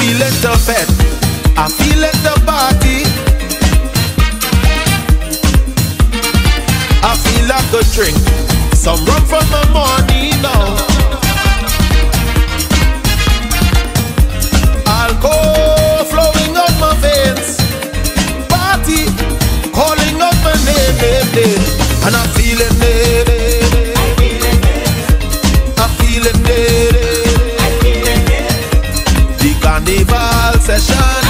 feel it the eh? bed. I feel it the body. I feel like a drink. Some rum from the morning now. Alcohol flowing out my veins. Party calling out my name, name, name. And I feel it. carnival session.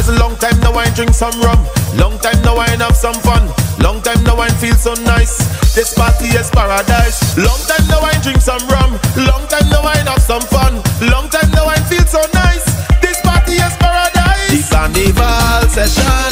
it's a long time now I drink some rum. Long time now I have some fun. Long time now I feel so nice. This party is paradise. Long time now I drink some rum. Long time now I have some fun. Long time now I feel so nice. This party is paradise. The carnival session.